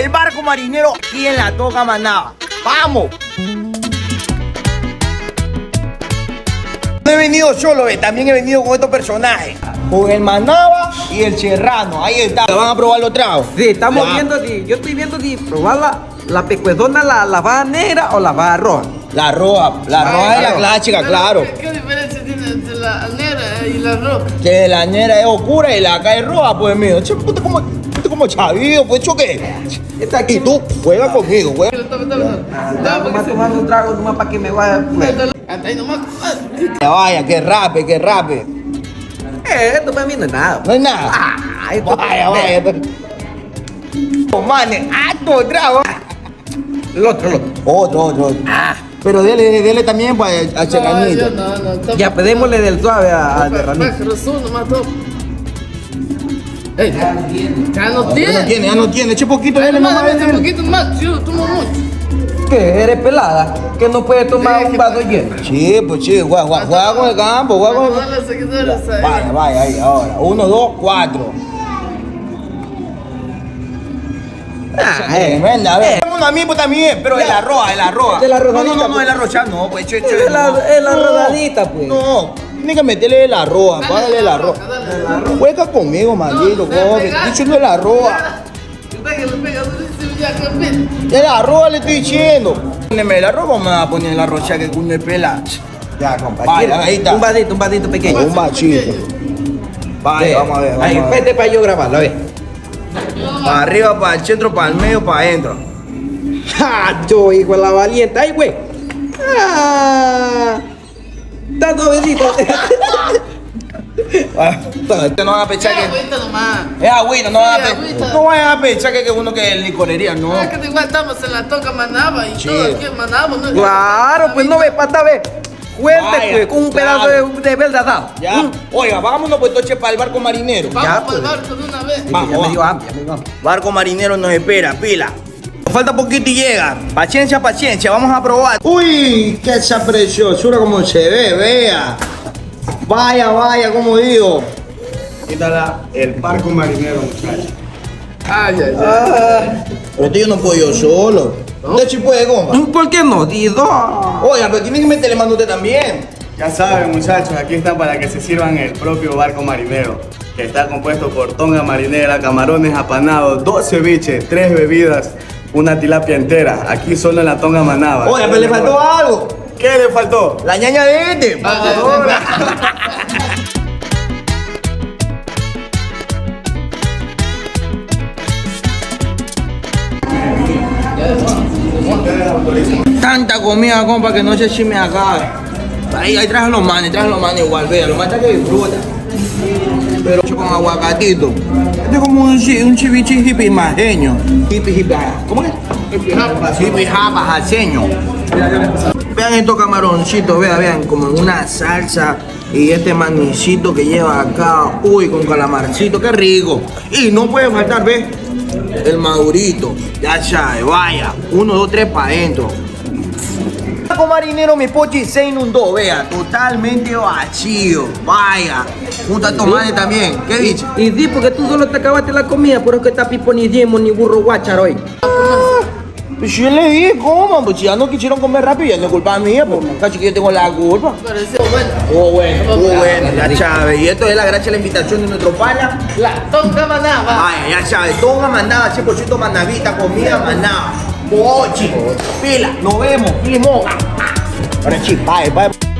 el barco marinero aquí en la Toca Manaba. ¡Vamos! No he venido solo, ve, también he venido con estos personajes. Con el Manaba y el Serrano. Ahí está. ¿Van a probar los tragos? Sí, estamos Ya. viendo si, yo estoy viendo si probar la, la pecuedona, la, la baja negra o la baja roja. La roja. La roja es la clásica, claro. ¿Qué, qué diferencia tiene entre la negra y la roja? Que la ñera es oscura y la acá es roja, pues mío. Che, puta como, como chavillo, pues choque. Está aquí. Y tú, juega conmigo, juega. Toma, toma, toma. Ah, Toma, Vamos a porque tomar un trago nomás para que me vaya. Hasta ahí nomás. Ya vaya, que rape, que rape. Eh, esto para mí no es nada. No hay nada. Ah, esto Vaya, vaya. Oh, mane, alto trago. El otro, el otro. Otro, otro, otro. Pero dele, dele también para a No, yo Checañito. no, no. toma. Ya pedémosle del suave a, a pa- Jesús, nomás toma. Ey, ya no Ya no tiene. tiene, ya no tiene. Eche poquito, Ay, dele nomás, dele. poquito más, yo tomo mucho. ¿Qué? ¿Eres pelada? Que no puede tomar Sí, un vaso lleno. Sí, pues sí, juega, juega, juega con el campo, juega con el ahí. Vaya, vaya, ahí, ahora. Uno, dos, cuatro. Ah, eh. Tremenda, a ver. Uno a mí pues también, pero el arroz, el arroz. De la No, no, rodadita, no, no, pues. el arroz ya no, pues es la No, rodadita, pues. No, tiene que meterle el arroz, Dale págale el la arroz. roja, la roja. Juega conmigo, maldito, No, me coge. dice ya campeón. El arroz le estoy diciendo. Poneme el arroz, vamos a poner el arroz ya que cuño de pela. Ya, compa. Vaya, ¿quieres? ahí está. Un vasito, un vasito pequeño. Un bachito. Vaya, vamos a ver, vamos Ahí, a ver. vete para yo grabarlo, a ver. Para arriba, para el centro, para el medio, para adentro. ¡Ja! Yo, hijo de la valiente. ¡Ay, güey! ¡Ah! Está suavecito. Ah, No van a pensar Ya, que. agüita nomás. Es agüita, no van a pe- agüita. No vayan a pensar que es uno que es licorería, no. Ah, que igual estamos en la toca Manaba y Sí. todo aquí en Manaba, ¿no? claro, pues no ve pata, ve. Vaya, pues, con un pedazo de, de verdad. Ya. Mm. Oiga, vámonos pues entonces para el barco marinero. Vamos Ya, para el pues. barco de una vez. Vamos, ya me dio hambre, ya me dio hambre. Barco marinero nos espera, pila. Falta poquito y llega. Paciencia, paciencia, vamos a probar. Uy, qué esa preciosura como se ve, vea. Vaya, vaya, como digo. ¿Qué tal la- el barco marinero, muchachos? Ay, ay, ay. Ah, Pero este yo no puedo yo solo. Usted sí puede, compa. ¿Por qué no? Dos. Oiga, pero tiene que meterle mano usted también. Ya saben, muchachos, aquí está para que se sirvan el propio barco marinero, que está compuesto por tonga marinera, camarones apanados, dos ceviches, tres bebidas, una tilapia entera. Aquí solo en la tonga manaba. Oiga, pero le faltó algo. ¿Qué le faltó? La ñaña de este. Ah, Tanta comida, compa, que no sé si me acabe. Ahí, ahí traje los manes, traje los manes igual, vea, los manes que disfruta. Pero hecho con aguacatito. Este es como un, un chivichi hippie majeño. Hippie, hippie, ah, ¿cómo es? Hippie japa, jaseño. Vean estos camaroncitos, vean, vean, como en una salsa. Y este manicito que lleva acá, uy, con calamarcito, qué rico. Y no puede faltar, ¿ves? El madurito, ya sabe, vaya. Uno, dos, tres para adentro. Con marinero mi pochi se inundó, vea, totalmente vacío. Vaya. Junto a tomate también. ¿Qué dice? Y di, porque tú solo te acabaste la comida, por eso que está pipo ni diemo ni burro guachar hoy. Pues yo le dije, ¿cómo? Pues si ya no quisieron comer rápido, ya no es culpa mía, pues casi que yo tengo la culpa. Pareció bueno. Oh, bueno, oh, bueno, ya sabes. Y esto es la gracia de la invitación de nuestro pana. La toca Manaba. Vaya, ya sabes, toda manada, 100% manavita, comida manada. Pochi, pila, nos vemos, limón. Ahora sí, bye, bye.